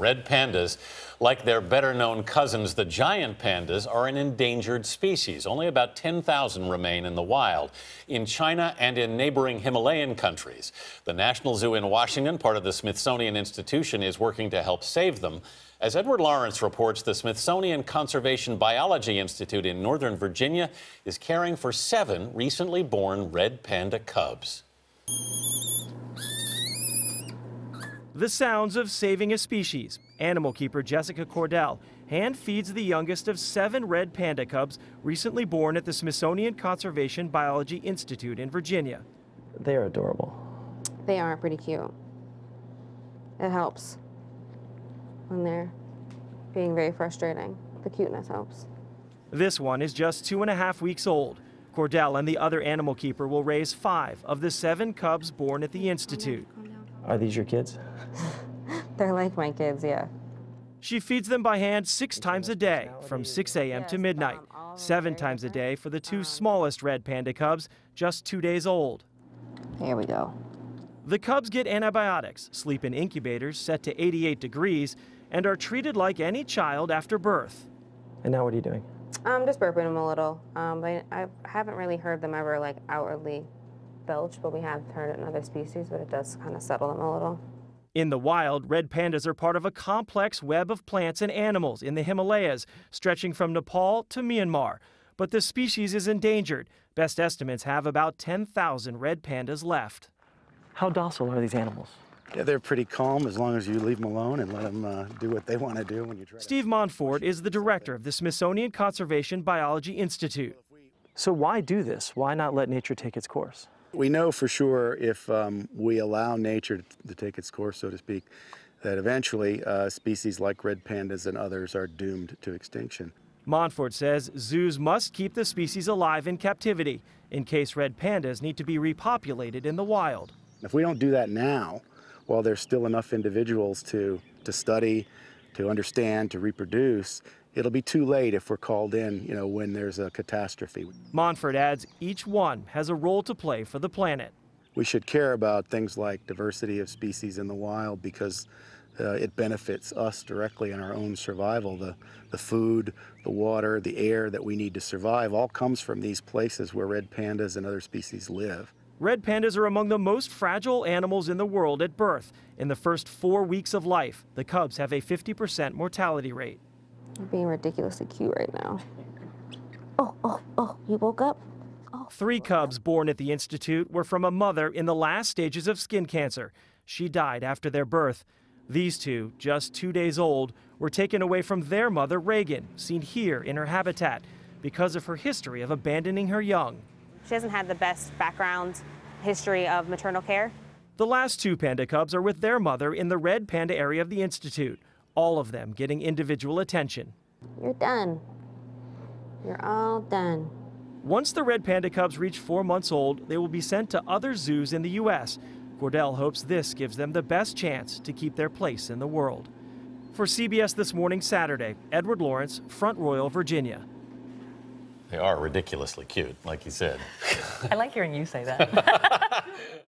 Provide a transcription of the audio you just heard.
Red pandas, like their better known cousins, the giant pandas, are an endangered species. Only about 10,000 remain in the wild in China and in neighboring Himalayan countries. The National Zoo in Washington, part of the Smithsonian Institution, is working to help save them. As Edward Lawrence reports, the Smithsonian Conservation Biology Institute in Northern Virginia is caring for seven recently born red panda cubs. The sounds of saving a species. Animal keeper Jessica Cordell hand feeds the youngest of seven red panda cubs recently born at the Smithsonian Conservation Biology Institute in Virginia. They are adorable. They are pretty cute. It helps when they're being very frustrating. The cuteness helps. This one is just two and a half weeks old. Cordell and the other animal keeper will raise five of the seven cubs born at the oh Institute. Are these your kids? They're like my kids, yeah. She feeds them by hand six times a day, from 6 a.m. to midnight, seven times a day for the two smallest red panda cubs, just two days old. Here we go. The cubs get antibiotics, sleep in incubators set to 88 degrees, and are treated like any child after birth. And now what are you doing? I'm just burping them a little. Um, but I haven't really heard them ever like outwardly belch, but we have heard it in other species, but it does kind of settle them a little. In the wild, red pandas are part of a complex web of plants and animals in the Himalayas, stretching from Nepal to Myanmar. But the species is endangered. Best estimates have about 10,000 red pandas left. How docile are these animals? Yeah, they're pretty calm as long as you leave them alone and let them uh, do what they want to do when you try. Steve Monfort is the director of the Smithsonian Conservation Biology Institute. So why do this? Why not let nature take its course? We know for sure if um, we allow nature to take its course, so to speak, that eventually uh, species like red pandas and others are doomed to extinction. Monfort says zoos must keep the species alive in captivity in case red pandas need to be repopulated in the wild. If we don't do that now, while there's still enough individuals to, to study, to understand, to reproduce, it'll be too late if we're called in, you know, when there's a catastrophe. Monfort adds each one has a role to play for the planet. We should care about things like diversity of species in the wild because uh, it benefits us directly in our own survival. The, the food, the water, the air that we need to survive all comes from these places where red pandas and other species live. Red pandas are among the most fragile animals in the world at birth. In the first four weeks of life, the cubs have a 50% mortality rate. You're being ridiculously cute right now. Oh, oh, oh, you woke up? Oh. Three cubs born at the Institute were from a mother in the last stages of skin cancer. She died after their birth. These two, just two days old, were taken away from their mother, Reagan, seen here in her habitat, because of her history of abandoning her young. She hasn't had the best background history of maternal care. The last two panda cubs are with their mother in the red panda area of the Institute, all of them getting individual attention. You're done. You're all done. Once the red panda cubs reach four months old, they will be sent to other zoos in the U.S. Cordell hopes this gives them the best chance to keep their place in the world. For CBS This Morning Saturday, Edward Lawrence, Front Royal, Virginia. They are ridiculously cute, like you said. I like hearing you say that.